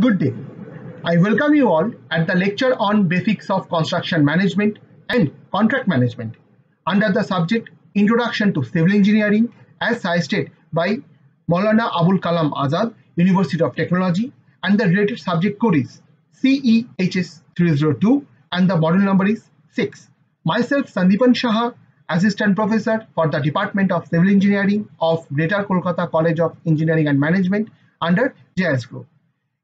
Good day. I welcome you all at the lecture on basics of construction management and contract management under the subject Introduction to Civil Engineering as suggested by Maulana Abul Kalam Azad, University of Technology and the related subject code is CEHS 302 and the model number is 6. Myself Sandipan Shaha, Assistant Professor for the Department of Civil Engineering of Greater Kolkata College of Engineering and Management under JIS Group.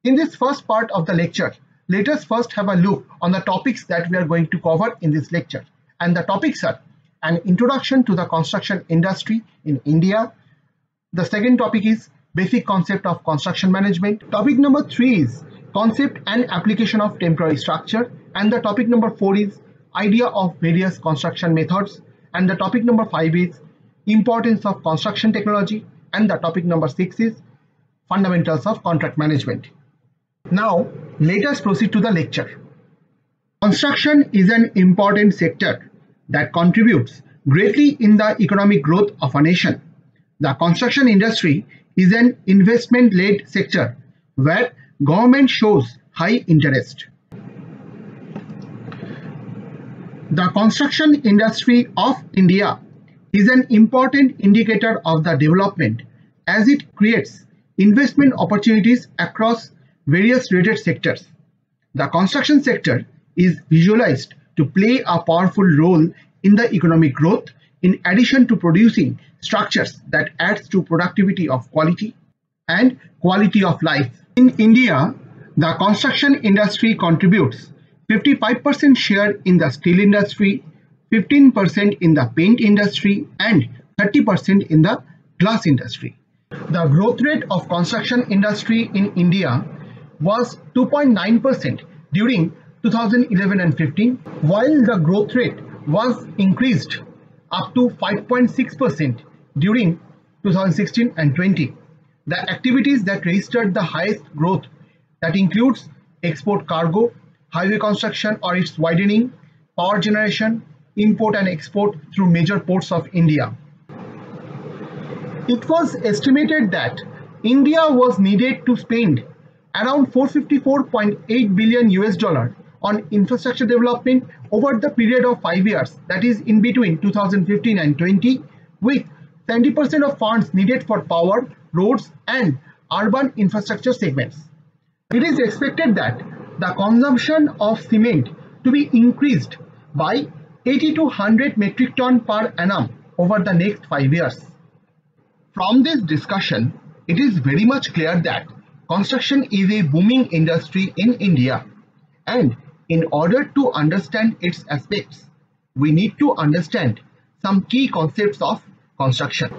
In this first part of the lecture, let us first have a look on the topics that we are going to cover in this lecture. And the topics are an introduction to the construction industry in India. The second topic is basic concept of construction management. Topic number three is concept and application of temporary structure. And the topic number four is idea of various construction methods. And the topic number five is importance of construction technology. And the topic number six is fundamentals of contract management. Now, let us proceed to the lecture. Construction is an important sector that contributes greatly in the economic growth of a nation. The construction industry is an investment-led sector where government shows high interest. The construction industry of India is an important indicator of the development as it creates investment opportunities across various related sectors. The construction sector is visualized to play a powerful role in the economic growth in addition to producing structures that adds to productivity of quality and quality of life. In India, the construction industry contributes 55% share in the steel industry, 15% in the paint industry and 30% in the glass industry. The growth rate of construction industry in India was 2.9% during 2011 and 15 while the growth rate was increased up to 5.6% during 2016 and 20. The activities that registered the highest growth that includes export cargo, highway construction or its widening, power generation, import and export through major ports of India. It was estimated that India was needed to spend around 454.8 billion US dollar on infrastructure development over the period of 5 years that is in between 2015 and 20 with 70% of funds needed for power, roads and urban infrastructure segments. It is expected that the consumption of cement to be increased by 80 to 100 metric ton per annum over the next 5 years. From this discussion, it is very much clear that construction is a booming industry in India and in order to understand its aspects, we need to understand some key concepts of construction.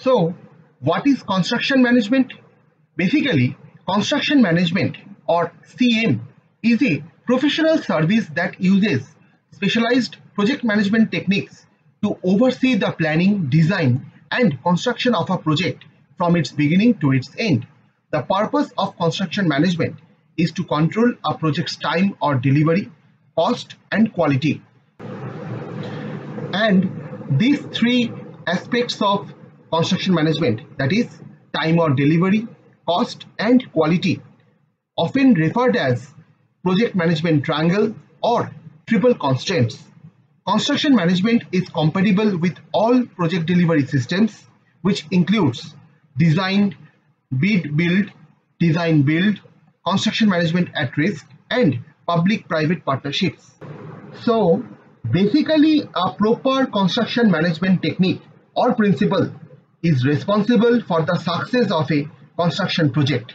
So, what is construction management? Basically, construction management or CM is a professional service that uses specialized project management techniques to oversee the planning, design and construction of a project from its beginning to its end. The purpose of construction management is to control a project's time or delivery, cost and quality. And these three aspects of construction management that is time or delivery, cost and quality often referred as project management triangle or triple constraints. Construction management is compatible with all project delivery systems which includes design, bid build, design build, construction management at risk and public-private partnerships. So basically a proper construction management technique or principle is responsible for the success of a construction project.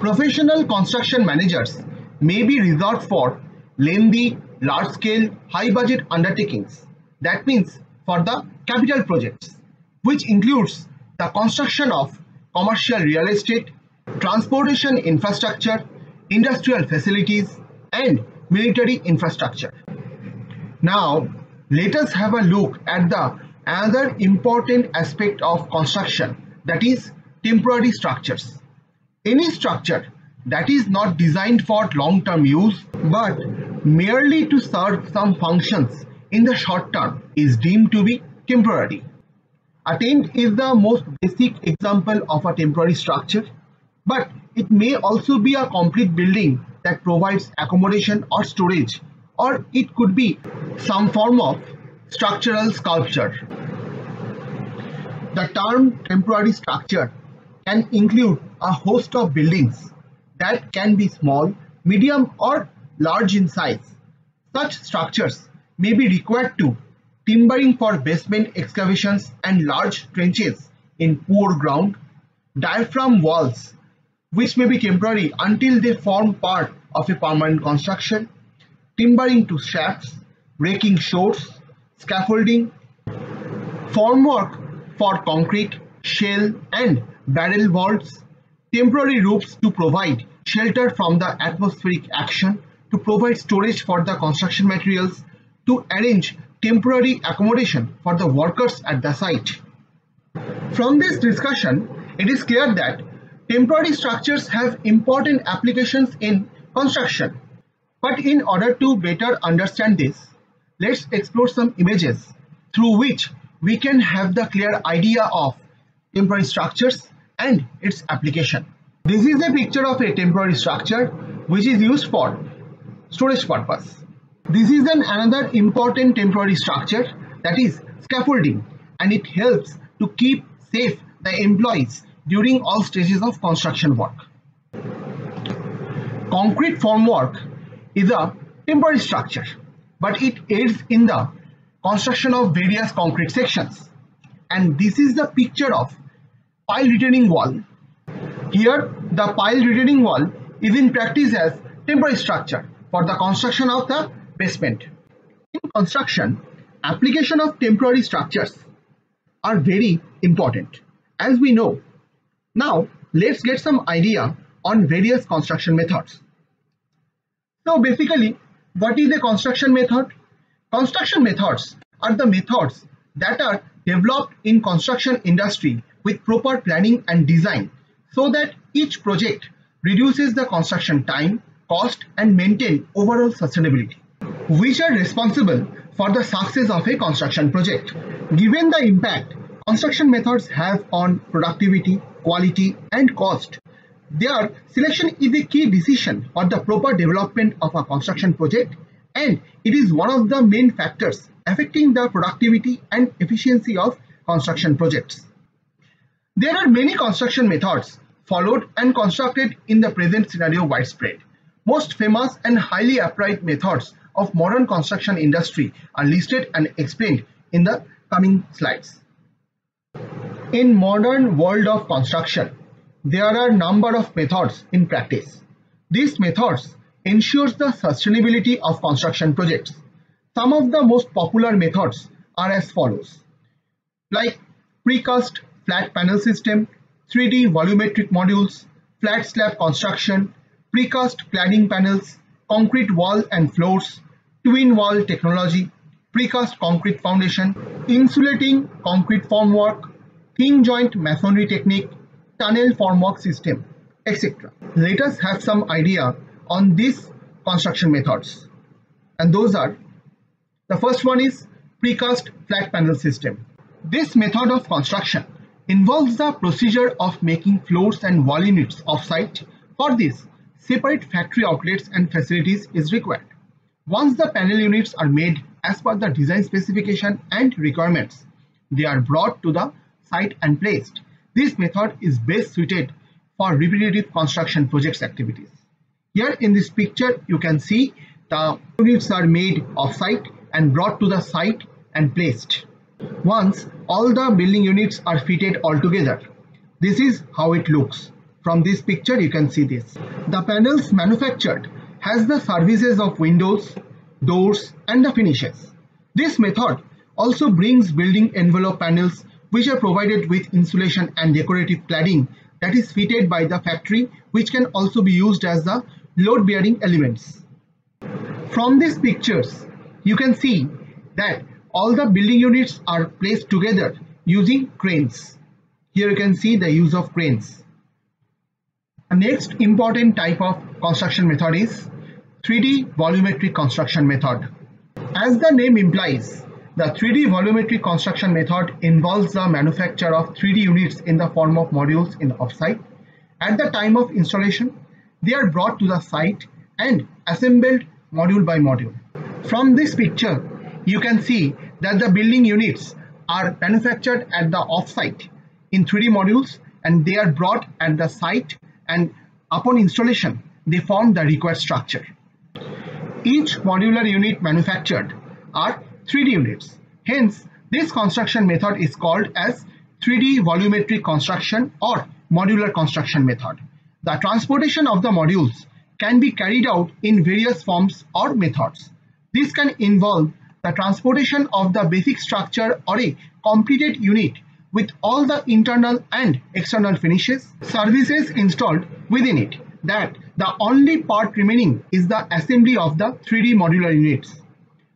Professional construction managers may be reserved for lengthy, large-scale, high-budget undertakings. That means for the capital projects, which includes the construction of commercial real estate, transportation infrastructure, industrial facilities, and military infrastructure. Now, let us have a look at the another important aspect of construction that is temporary structures. Any structure that is not designed for long-term use but merely to serve some functions in the short term is deemed to be temporary. A tent is the most basic example of a temporary structure, but it may also be a complete building that provides accommodation or storage, or it could be some form of structural sculpture. The term temporary structure can include a host of buildings that can be small, medium or large in size. Such structures may be required to timbering for basement excavations and large trenches in poor ground, diaphragm walls which may be temporary until they form part of a permanent construction, timbering to shafts, raking shores, scaffolding, formwork for concrete, shell and barrel vaults, temporary roofs to provide shelter from the atmospheric action, to provide storage for the construction materials, to arrange temporary accommodation for the workers at the site. From this discussion, it is clear that temporary structures have important applications in construction. But in order to better understand this, let's explore some images through which we can have the clear idea of temporary structures and its application. This is a picture of a temporary structure which is used for storage purpose. This is an another important temporary structure that is scaffolding and it helps to keep safe the employees during all stages of construction work. Concrete formwork is a temporary structure but it aids in the construction of various concrete sections and this is the picture of pile retaining wall. Here the pile retaining wall is in practice as temporary structure for the construction of the basement. In construction, application of temporary structures are very important as we know. Now let's get some idea on various construction methods. So basically what is a construction method? Construction methods are the methods that are developed in construction industry with proper planning and design so that each project reduces the construction time, cost and maintain overall sustainability which are responsible for the success of a construction project. Given the impact construction methods have on productivity, quality and cost, their selection is a key decision for the proper development of a construction project and it is one of the main factors affecting the productivity and efficiency of construction projects. There are many construction methods followed and constructed in the present scenario widespread. Most famous and highly applied methods of modern construction industry are listed and explained in the coming slides. In modern world of construction, there are a number of methods in practice. These methods ensures the sustainability of construction projects. Some of the most popular methods are as follows. Like precast flat panel system, 3D volumetric modules, flat slab construction, precast cladding panels, concrete wall and floors, twin wall technology, precast concrete foundation, insulating concrete formwork, thin joint masonry technique, tunnel formwork system, etc. Let us have some idea on these construction methods. And those are, the first one is precast flat panel system. This method of construction involves the procedure of making floors and wall units off-site. For this, separate factory outlets and facilities is required. Once the panel units are made as per the design specification and requirements, they are brought to the site and placed. This method is best suited for repetitive construction projects activities. Here in this picture, you can see the units are made off-site and brought to the site and placed. Once all the building units are fitted all together, this is how it looks. From this picture, you can see this. The panels manufactured has the services of windows, doors and the finishes. This method also brings building envelope panels which are provided with insulation and decorative cladding that is fitted by the factory which can also be used as the load bearing elements. From these pictures you can see that all the building units are placed together using cranes. Here you can see the use of cranes. The next important type of construction method is 3D volumetric construction method. As the name implies, The 3D volumetric construction method involves the manufacture of 3D units in the form of modules in offsite. At the time of installation, they are brought to the site and assembled module by module. From this picture, you can see that the building units are manufactured at the offsite in 3D modules and they are brought at the site and upon installation, they form the required structure. Each modular unit manufactured are 3D units. Hence, this construction method is called as 3D volumetric construction or modular construction method. The transportation of the modules can be carried out in various forms or methods. This can involve the transportation of the basic structure or a completed unit with all the internal and external finishes, services installed within it, that the only part remaining is the assembly of the 3D modular units.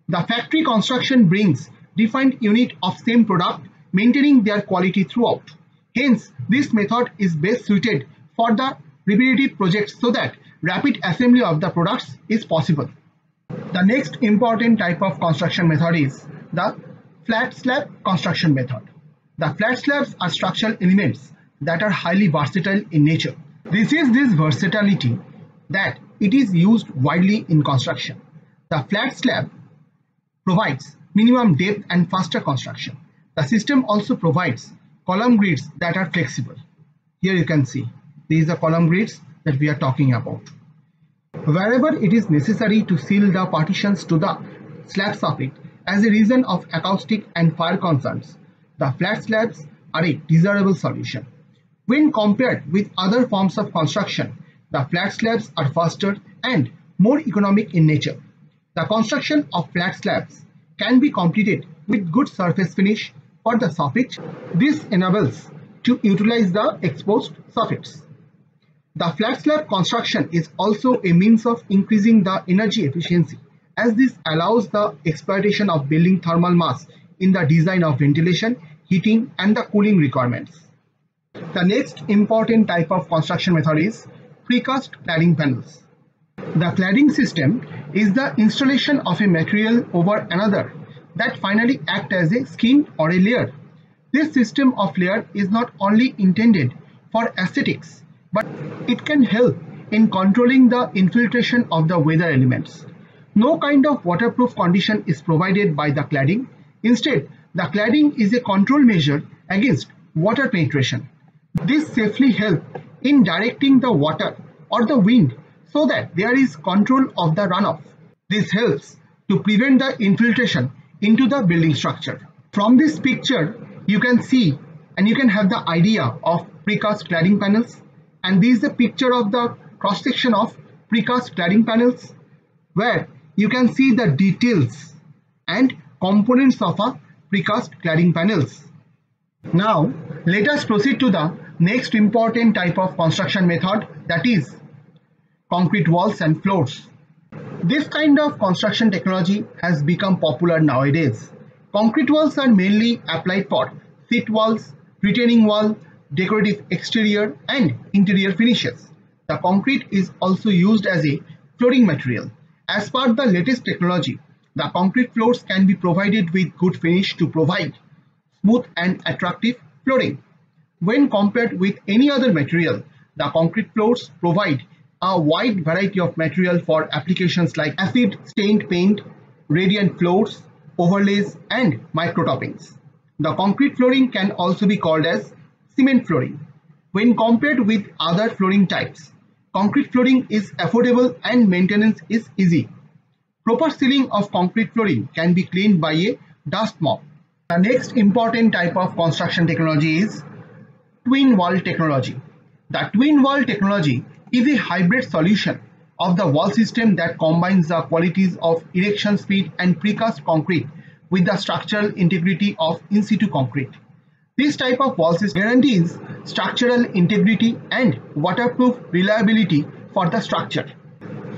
The factory construction brings defined unit of same product maintaining their quality throughout. Hence, this method is best suited for the repetitive projects so that rapid assembly of the products is possible. The next important type of construction method is the flat slab construction method. The flat slabs are structural elements that are highly versatile in nature. This is this versatility that it is used widely in construction. The flat slab provides minimum depth and faster construction. The system also provides column grids that are flexible. Here you can see these are column grids that we are talking about. Wherever it is necessary to seal the partitions to the slab soffit as a reason of acoustic and fire concerns, the flat slabs are a desirable solution. When compared with other forms of construction, the flat slabs are faster and more economic in nature. The construction of flat slabs can be completed with good surface finish for the soffit. This enables to utilize the exposed soffits. The flat slab construction is also a means of increasing the energy efficiency as this allows the exploitation of building thermal mass in the design of ventilation, heating and the cooling requirements. The next important type of construction method is precast cladding panels. The cladding system is the installation of a material over another that finally act as a skin or a layer. This system of layer is not only intended for aesthetics, but it can help in controlling the infiltration of the weather elements. No kind of waterproof condition is provided by the cladding. Instead, the cladding is a control measure against water penetration. This safely helps in directing the water or the wind so that there is control of the runoff. This helps to prevent the infiltration into the building structure. From this picture, you can see and you can have the idea of precast cladding panels and this is a picture of the cross section of precast cladding panels where you can see the details and components of a precast cladding panels. Now let us proceed to the next important type of construction method that is concrete walls and floors. This kind of construction technology has become popular nowadays. Concrete walls are mainly applied for seat walls, retaining wall, decorative exterior and interior finishes. The concrete is also used as a flooring material. As per the latest technology, the concrete floors can be provided with good finish to provide smooth and attractive flooring. When compared with any other material, the concrete floors provide a wide variety of material for applications like acid stained paint, radiant floors, overlays and micro toppings. The concrete flooring can also be called as cement flooring. When compared with other flooring types, concrete flooring is affordable and maintenance is easy. Proper sealing of concrete flooring can be cleaned by a dust mop. The next important type of construction technology is twin wall technology. The twin wall technology is a hybrid solution of the wall system that combines the qualities of erection speed and precast concrete with the structural integrity of in situ concrete. This type of wall system guarantees structural integrity and waterproof reliability for the structure.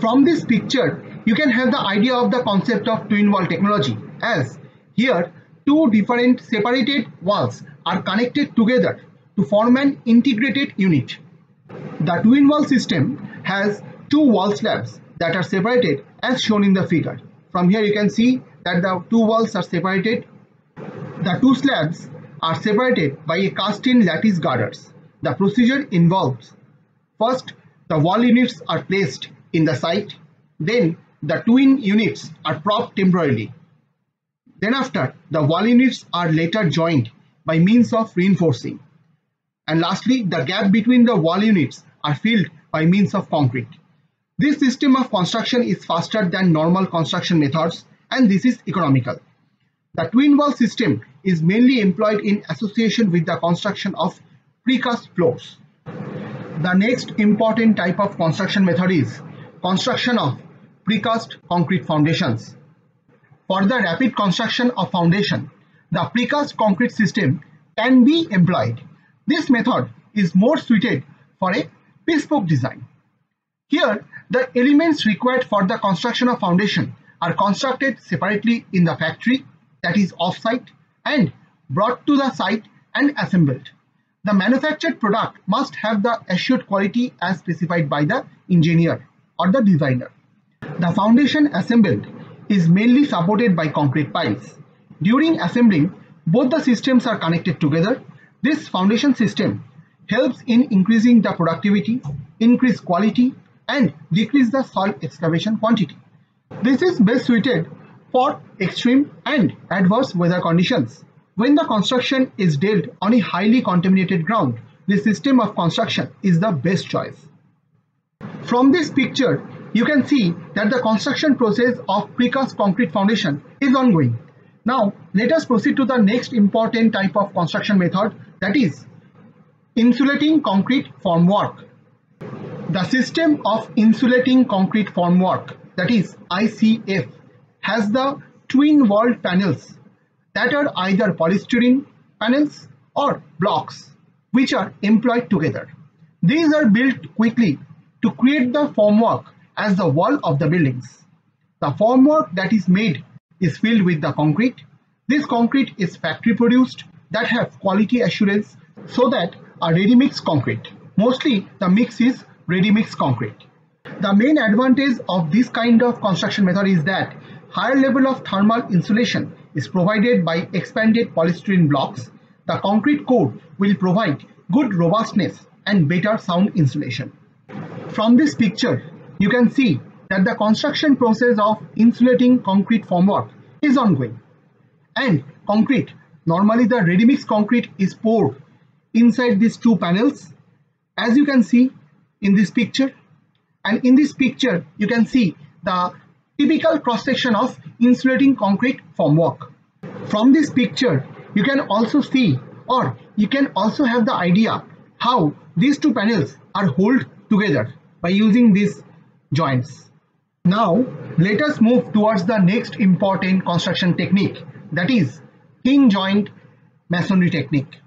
From this picture, you can have the idea of the concept of twin wall technology as here two different separated walls are connected together to form an integrated unit. The twin wall system has two wall slabs that are separated as shown in the figure. From here you can see that the two walls are separated The two slabs are separated by a cast-in lattice girders. The procedure involves first the wall units are placed in the site, then the twin units are propped temporarily. Then after, the wall units are later joined by means of reinforcing. And lastly, the gap between the wall units are filled by means of concrete. This system of construction is faster than normal construction methods and this is economical. The twin wall system is mainly employed in association with the construction of precast floors. The next important type of construction method is construction of precast concrete foundations. For the rapid construction of foundation, the precast concrete system can be employed. This method is more suited for a bespoke design. Here, the elements required for the construction of foundation are constructed separately in the factory that is off-site and brought to the site and assembled. The manufactured product must have the assured quality as specified by the engineer or the designer. The foundation assembled is mainly supported by concrete piles. During assembling, both the systems are connected together. This foundation system helps in increasing the productivity, increase quality and decrease the soil excavation quantity. This is best suited for extreme and adverse weather conditions. When the construction is dealt on a highly contaminated ground, this system of construction is the best choice. From this picture, you can see that the construction process of precast concrete foundation is ongoing. Now, let us proceed to the next important type of construction method that is insulating concrete formwork. The system of insulating concrete formwork that is ICF has the twin walled panels that are either polystyrene panels or blocks which are employed together. These are built quickly to create the formwork as the wall of the buildings. The formwork that is made is filled with the concrete. This concrete is factory produced that have quality assurance so that a ready mix concrete. Mostly the mix is ready mix concrete. The main advantage of this kind of construction method is that higher level of thermal insulation is provided by expanded polystyrene blocks. The concrete core will provide good robustness and better sound insulation. From this picture, you can see that the construction process of insulating concrete formwork is ongoing. And concrete, normally the ready-mix concrete is poured inside these two panels as you can see in this picture. And in this picture, you can see the typical cross-section of insulating concrete formwork. From this picture, you can also see or you can also have the idea how these two panels are held together by using these joints. Now let us move towards the next important construction technique that is thin joint masonry technique.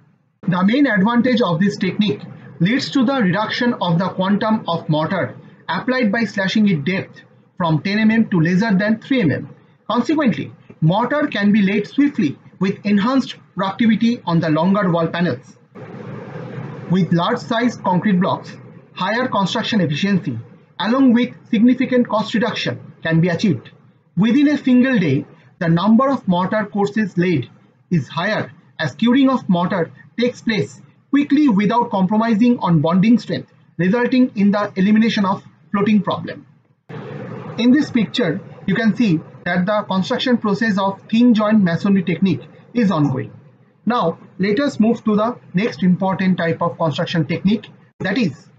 The main advantage of this technique leads to the reduction of the quantum of mortar applied by slashing its depth from 10 mm to lesser than 3 mm. Consequently, mortar can be laid swiftly with enhanced productivity on the longer wall panels. With large size concrete blocks, higher construction efficiency along with significant cost reduction can be achieved. Within a single day, the number of mortar courses laid is higher as curing of mortar takes place quickly without compromising on bonding strength, resulting in the elimination of floating problem. In this picture, you can see that the construction process of thin joint masonry technique is ongoing. Now, let us move to the next important type of construction technique that is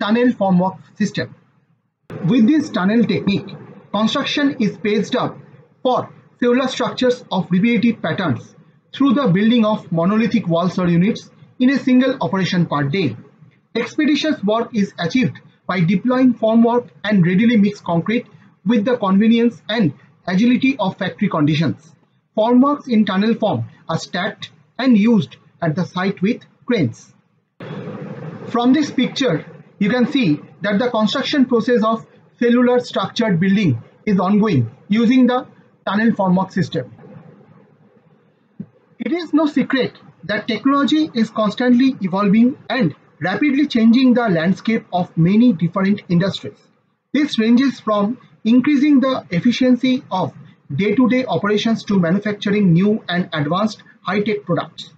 tunnel formwork system. With this tunnel technique, construction is paced up for cellular structures of repetitive patterns through the building of monolithic walls or units in a single operation per day. Expeditious work is achieved by deploying formwork and readily mixed concrete with the convenience and agility of factory conditions. Formworks in tunnel form are stacked and used at the site with cranes. From this picture, you can see that the construction process of cellular structured building is ongoing using the tunnel formwork system. It is no secret that technology is constantly evolving and rapidly changing the landscape of many different industries. This ranges from increasing the efficiency of day-to-day -day operations to manufacturing new and advanced high-tech products.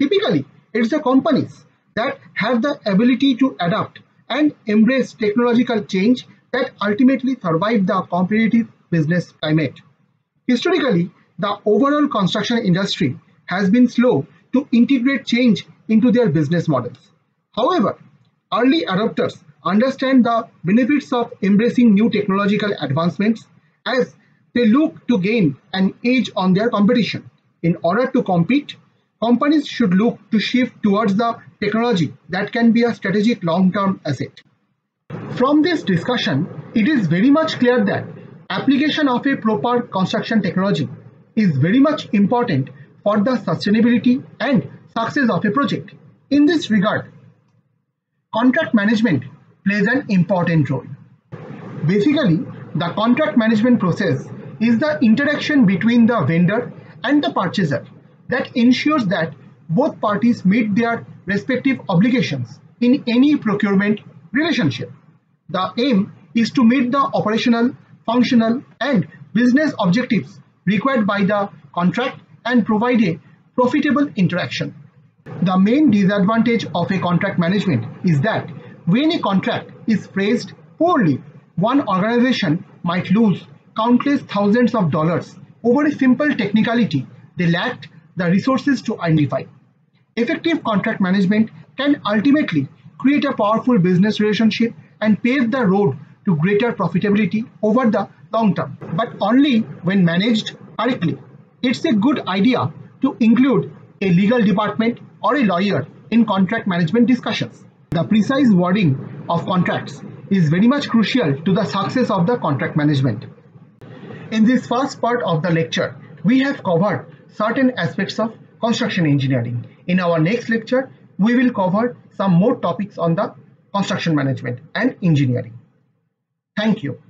Typically, it's the companies that have the ability to adapt and embrace technological change that ultimately survive the competitive business climate. Historically, the overall construction industry has been slow to integrate change into their business models. However, early adopters understand the benefits of embracing new technological advancements as they look to gain an edge on their competition. In order to compete, companies should look to shift towards the technology that can be a strategic long-term asset. From this discussion, it is very much clear that application of a proper construction technology is very much important for the sustainability and success of a project. In this regard, contract management plays an important role. Basically, the contract management process is the interaction between the vendor and the purchaser that ensures that both parties meet their respective obligations in any procurement relationship. The aim is to meet the operational, functional and business objectives required by the contract and provide a profitable interaction. The main disadvantage of a contract management is that when a contract is phrased poorly, one organization might lose countless thousands of dollars over a simple technicality they lacked the resources to identify. Effective contract management can ultimately create a powerful business relationship and pave the road to greater profitability over the long term, but only when managed correctly. It's a good idea to include a legal department or a lawyer in contract management discussions. The precise wording of contracts is very much crucial to the success of the contract management. In this first part of the lecture, we have covered certain aspects of construction engineering. In our next lecture, we will cover some more topics on the construction management and engineering. Thank you.